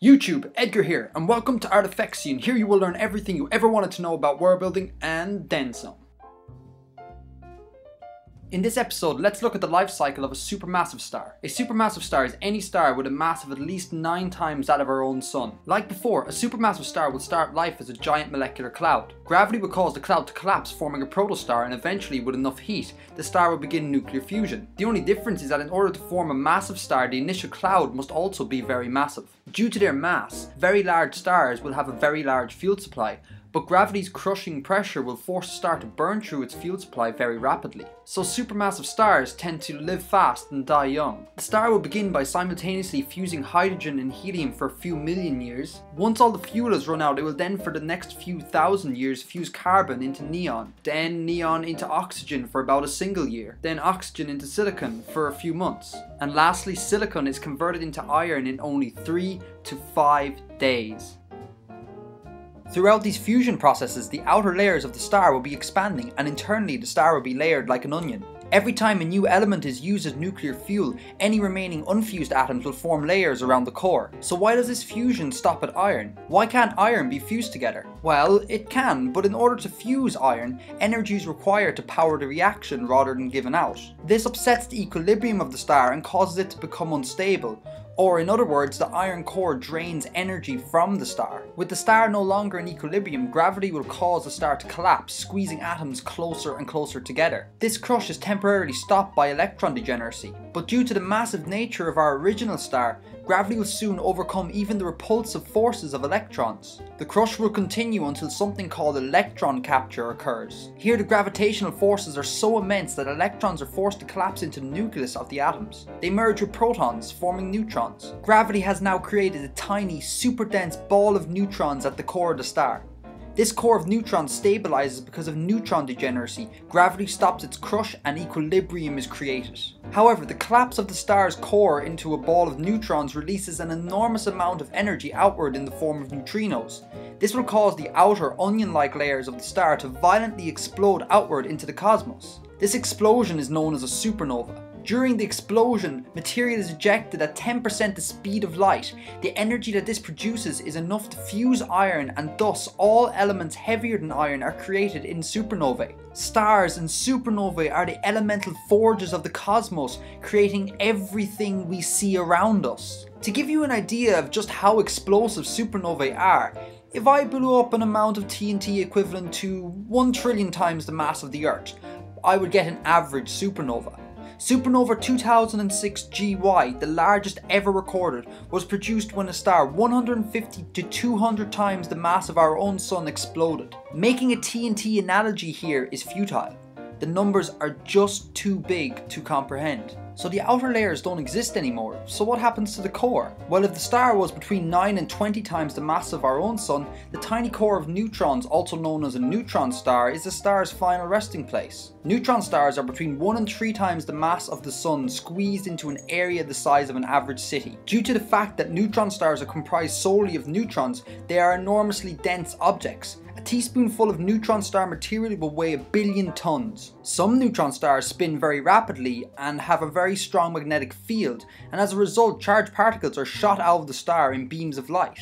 YouTube, Edgar here, and welcome to Artifexian. Here you will learn everything you ever wanted to know about world building and then some. In this episode, let's look at the life cycle of a supermassive star. A supermassive star is any star with a mass of at least 9 times that of our own sun. Like before, a supermassive star will start life as a giant molecular cloud. Gravity will cause the cloud to collapse forming a protostar and eventually with enough heat, the star will begin nuclear fusion. The only difference is that in order to form a massive star, the initial cloud must also be very massive. Due to their mass, very large stars will have a very large fuel supply, but gravity's crushing pressure will force a star to burn through its fuel supply very rapidly. So supermassive stars tend to live fast and die young. The star will begin by simultaneously fusing hydrogen and helium for a few million years. Once all the fuel is run out, it will then for the next few thousand years fuse carbon into neon, then neon into oxygen for about a single year, then oxygen into silicon for a few months, and lastly silicon is converted into iron in only 3 to 5 days. Throughout these fusion processes, the outer layers of the star will be expanding and internally the star will be layered like an onion. Every time a new element is used as nuclear fuel, any remaining unfused atoms will form layers around the core. So why does this fusion stop at iron? Why can't iron be fused together? Well, it can, but in order to fuse iron, energy is required to power the reaction rather than given out. This upsets the equilibrium of the star and causes it to become unstable, or in other words, the iron core drains energy from the star. With the star no longer in equilibrium, gravity will cause the star to collapse, squeezing atoms closer and closer together. This crush is temporarily stopped by electron degeneracy, but due to the massive nature of our original star, gravity will soon overcome even the repulsive forces of electrons. The crush will continue until something called electron capture occurs. Here the gravitational forces are so immense that electrons are forced to collapse into the nucleus of the atoms. They merge with protons, forming neutrons. Gravity has now created a tiny, super dense ball of neutrons at the core of the star. This core of neutrons stabilizes because of neutron degeneracy, gravity stops its crush and equilibrium is created. However, the collapse of the star's core into a ball of neutrons releases an enormous amount of energy outward in the form of neutrinos. This will cause the outer onion-like layers of the star to violently explode outward into the cosmos. This explosion is known as a supernova. During the explosion, material is ejected at 10% the speed of light. The energy that this produces is enough to fuse iron and thus all elements heavier than iron are created in supernovae. Stars and supernovae are the elemental forges of the cosmos, creating everything we see around us. To give you an idea of just how explosive supernovae are, if I blew up an amount of TNT equivalent to 1 trillion times the mass of the Earth, I would get an average supernova. Supernova 2006 GY, the largest ever recorded, was produced when a star 150 to 200 times the mass of our own sun exploded. Making a TNT analogy here is futile. The numbers are just too big to comprehend. So the outer layers don't exist anymore, so what happens to the core? Well if the star was between 9 and 20 times the mass of our own sun, the tiny core of neutrons, also known as a neutron star, is the star's final resting place. Neutron stars are between 1 and 3 times the mass of the sun squeezed into an area the size of an average city. Due to the fact that neutron stars are comprised solely of neutrons, they are enormously dense objects, teaspoonful of neutron star material will weigh a billion tons. Some neutron stars spin very rapidly and have a very strong magnetic field, and as a result charged particles are shot out of the star in beams of light.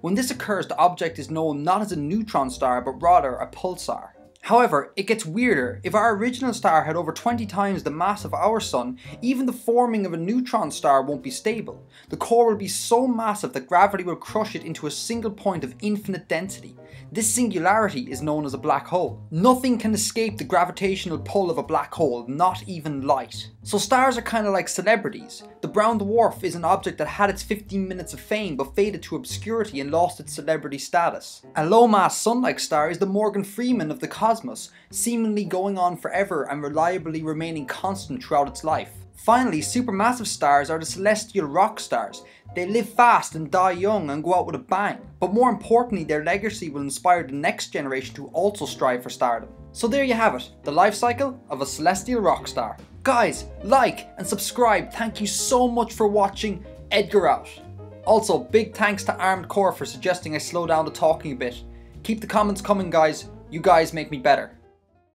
When this occurs the object is known not as a neutron star but rather a pulsar. However, it gets weirder. If our original star had over 20 times the mass of our sun, even the forming of a neutron star won't be stable. The core will be so massive that gravity will crush it into a single point of infinite density. This singularity is known as a black hole. Nothing can escape the gravitational pull of a black hole, not even light. So stars are kind of like celebrities. The brown dwarf is an object that had its 15 minutes of fame but faded to obscurity and lost its celebrity status. A low-mass sun-like star is the Morgan Freeman of the cosmos, seemingly going on forever and reliably remaining constant throughout its life. Finally, supermassive stars are the celestial rock stars. They live fast and die young and go out with a bang. But more importantly, their legacy will inspire the next generation to also strive for stardom. So there you have it, the life cycle of a celestial rock star. Guys, like and subscribe. Thank you so much for watching. Edgar out. Also, big thanks to Armed Core for suggesting I slow down the talking a bit. Keep the comments coming guys, you guys make me better.